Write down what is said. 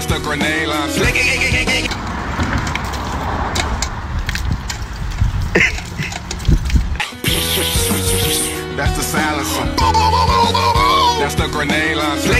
That's the grenade launcher. That's the silencer. That's the grenade launcher.